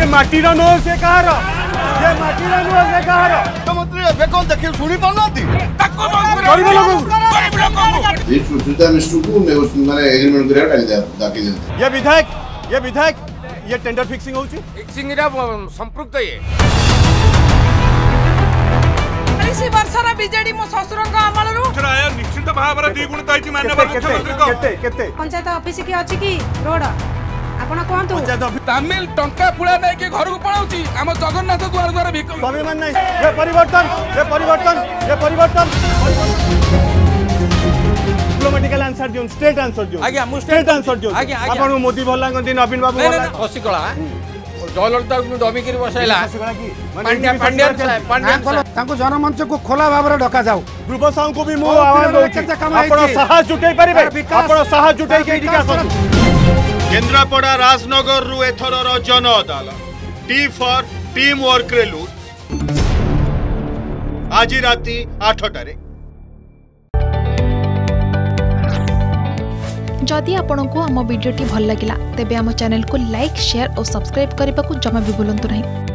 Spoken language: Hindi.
ये ମାଟିର ନୁହଁ ସେ କାହାର ये ମାଟିର ନୁହଁ ସେ କାହାର ମୁଖ୍ୟମନ୍ତ୍ରୀ ଏବେ କ'ଣ ଦେଖି ଶୁଣି ପାରୁନାହାନ୍ତି ये विधायक ये विधायक ये टेंडर फिक्सिंग होउची फिक्सिंग रा संपृक्त ये 40 ବର୍ଷର ବିଜେଡି ମୋ ଶ୍ୱଶୁରଙ୍କ ଅମଳରୁ ଆୟ ନିଶ୍ଚିତ ଭାବରେ ଦ୍ୱିଗୁଣିତ ହେଇଛି ମାନ୍ୟବର ମୁଖ୍ୟମନ୍ତ୍ରୀଙ୍କ କେତେ କେତେ ପଞ୍ଚାୟତ ଅଫିସ କି ଅଛି କି ରୋଡ କୁହନ୍ତୁ ତାମିଲ ଟଙ୍କା ପୁଳା ନେଇକି ଘରକୁ ପଳାଉଛି ଆମ ଜଗନ୍ନାଥ ଦୁଆର ଦୁଆର ଭିକ ନାହିଁ ଏ ପରିବର୍ତ୍ତନ ଏ ପରିବର୍ତ୍ତନ ଏ ପରିବର୍ତ୍ତନ ଡିପ୍ଲୋମାଟିକାଲ ଆନ୍ସର ଦିଅନ୍ ଷ୍ଟେଟ୍ ଆନ୍ସର ଦିଅନ୍ ଆଜ୍ଞା ମୁଁ ଷ୍ଟେଟ୍ ଆନ୍ସର ଦିଅନ୍ ଆଜ୍ଞା ଆପଣଙ୍କୁ ମୋଦି ଭଲ ଲାଗନ୍ତି ନବୀନ ବାବୁ ଶଶିକଳା জয়ললিতাকে দমিকি বসাইলা তাঙ্কু জনমঞ্চকু খোলা ভাবে ডকা যাও ধ্রুব সাহুকু বি মু আওয়াজ দউছি আপন সাহস জুটাই পারিবে আপন সাহস জুটাই কে এদিকে আসন্তু केन्द्रापड़ा राजनगर रु एथर जन अदालत टी फर टीम वर्क लुट आज रात आठटे जदि आपण आम भिड्टे भल लगा तेब चेल को लाइक शेयर और सब्सक्राइब करने को जमा भी भूलु ना